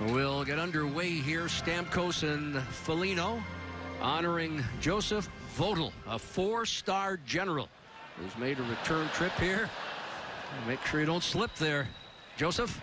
We'll get underway here. Stamkos and Foligno honoring Joseph Votel, a four-star general who's made a return trip here. Make sure you don't slip there. Joseph?